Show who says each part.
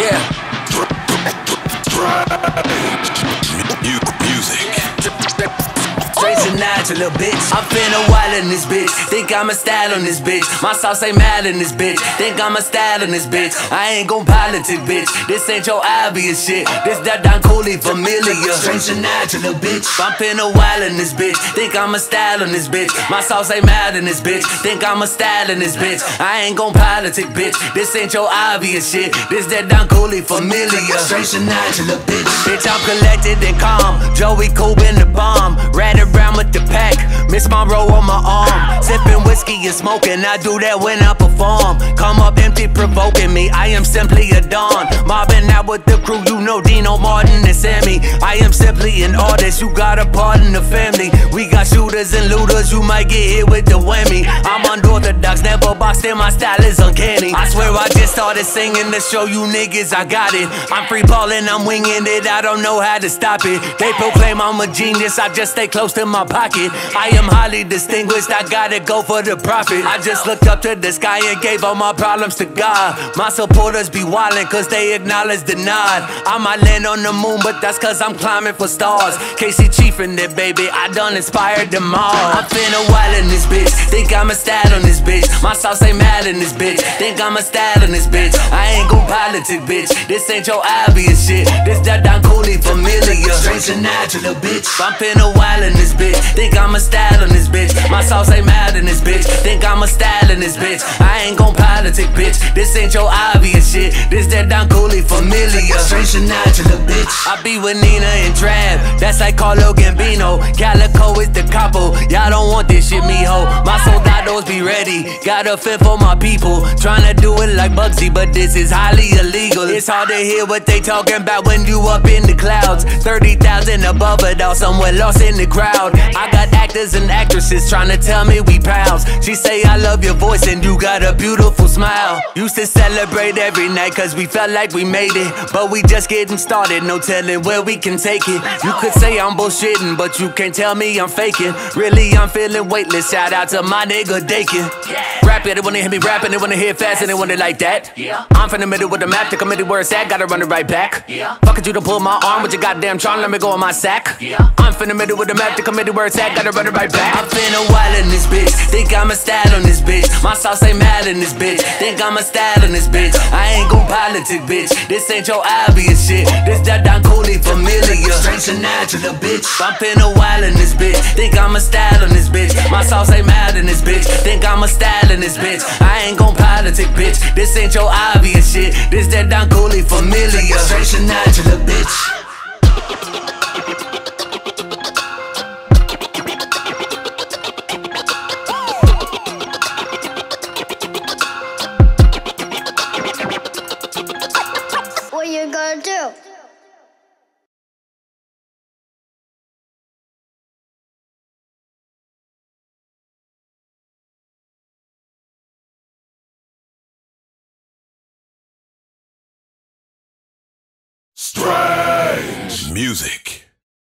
Speaker 1: Yeah. To natural, little bitch. I'm finna wild in this bitch. Think I'm a style on this bitch. My sauce ain't mad in this bitch. Think I'm a style in this bitch. I ain't gon' politic, bitch. This ain't your obvious shit. This that Don Cooley familiar. Strange Sinatra, little bitch. I'm finna wild in this bitch. Think I'm a style on this bitch. My sauce ain't mad in this bitch. Think I'm a style in this bitch. I ain't gon' politic, bitch. This ain't your obvious shit. This that Don Cooley familiar. Strange Sinatra, little bitch. Bitch, I'm collected and calm. Joey Cool in the bomb. Ran around with the. Miss Monroe on my arm. Sipping whiskey and smoking. I do that when I perform. Come up empty, provoking me. I am simply a don. Mobbing out with the crew. You know Dino Martin and Sammy. I am simply an artist. You got a part in the family. We got shooters and looters. You might get hit with the whammy. I'm unorthodox, never boxed in. My style is uncanny. I swear started singing to show you niggas I got it. I'm free balling, I'm winging it. I don't know how to stop it. They proclaim I'm a genius. I just stay close to my pocket. I am highly distinguished. I gotta go for the profit. I just looked up to the sky and gave all my problems to God. My supporters be wildin' cause they acknowledge the nod. I might land on the moon, but that's cause I'm climbing for stars. Casey Chief in there, baby. I done inspired them all. I'm finna wild in this bitch. Think I'm a style on this bitch. My sauce ain't mad in this bitch. Think I'm a style in this bitch. I ain't gon' politic, bitch. This ain't your obvious shit. This that Don Cooley familiar. Strange Sinatra, bitch. I'm finna wild in this bitch. Think I'm a style in this bitch. My sauce ain't mad in this bitch. Think I'm a style in this bitch. I ain't gon' politic, bitch. This ain't your obvious shit. This that Don Cooley familiar. Straight to natural, bitch. I be with Nina and Trav. That's like Carlo Gambino. Calico is the capo. Y'all don't want this shit. My soldados ready. Got a fit for my people. Tryna do it like Bugsy, but this is highly illegal. It's hard to hear what they talking about when you up in the clouds. 30,000 above it all, somewhere lost in the crowd. I got actors and actresses trying to tell me we pals. She say I love your voice and you got a beautiful smile. Used to celebrate every night cause we felt like we made it. But we just getting started, no telling where we can take it. You could say I'm bullshitting, but you can't tell me I'm faking. Really, I'm feeling weightless. Shout out to my nigga Dakin. Rap it, they wanna hear me rapping, they wanna hear fast and they want it like that. I'm from the middle with the map, the committee where it's at, gotta run it right back. Fuck it, you to pull my arm with your goddamn charm, let me go on my sack. I'm from the middle with the map, the committee where it's at, gotta run it right back. I'm finna wild in this bitch, think I'm a style on this bitch. My sauce ain't mad in this bitch, think I'm a style in this bitch. I ain't gon' politic, bitch. This ain't your obvious shit. This that Don Cooley familiar. Straight to natural, bitch. I'm finna wild in this bitch, think I'm a style on this bitch. My sauce ain't mad in this bitch, think I'm a style in this bitch. I ain't gon' politic, bitch. This ain't your obvious shit. This that Don Cooley familiar. Strange Sinatra, bitch.
Speaker 2: Strange music.